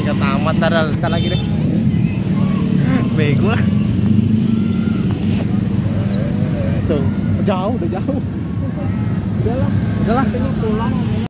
macet tamat ntar, ntar lagi deh bego lah. Tuh. Jauh udah jauh. Udahlah udahlah Ini pulang.